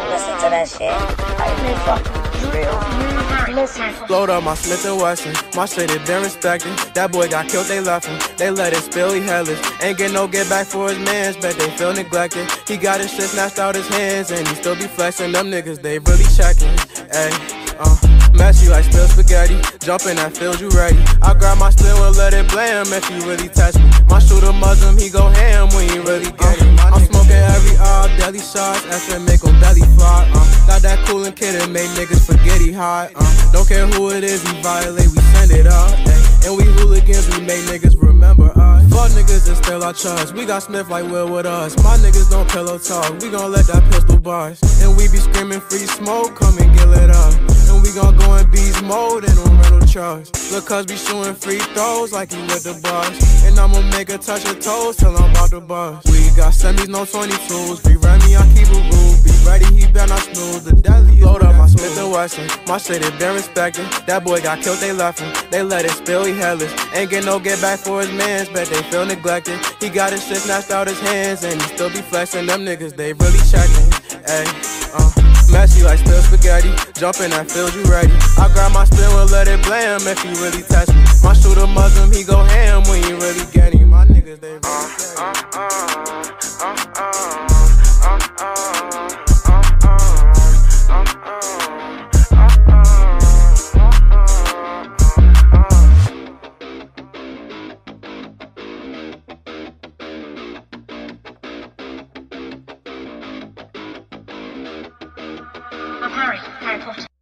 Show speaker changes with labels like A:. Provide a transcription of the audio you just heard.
A: don't listen to that shit. They fucking drill.
B: Load up my Smith and Wesson. My shit it been respected. That boy got killed, they left him. They let it spill, he headless. Ain't get no get back for his mans, but they feel neglected. He got his shit snatched out his hands, and he still be flexing. Them niggas, they really checking. Ayy, uh. Messy like spilled spaghetti. Jumping that feels you ready. I grab my steel and let it blam if you really test me. My shooter Muslim, he go shots. FM make him belly fly. Uh. Got that coolin' kid and make niggas spaghetti he hot. Uh. Don't care who it is, we violate, we send it up. Ay. And we hooligans, we make niggas remember us. Fuck niggas and still our trust. We got Smith like Will with us. My niggas don't pillow talk. We gon' let that pistol bust. And we be screaming free smoke, come and get lit up. And we gon' go in beast mode in them rental trucks. Look, cuz be shooting free throws like he with the bus. And I'ma make a touch of toes till I'm about to bust. We got semis, no 22s. Be ready, I keep a rule. Be ready, he better not snooze. The deli Load up my Smith and Wesson. My shit it been respected. That boy got killed, they left him. They let it spill, he headless. Ain't get no get back for his mans, but they feel neglected. He got his shit snatched out his hands, and he still be flexing. Them niggas, they really checking. Ayy, uh. Messy like spilled spaghetti. Jumping that field, you ready. I grab my steel and let it blam if he really test me. My shooter Muslim, he go ham Harry, Harry Potter.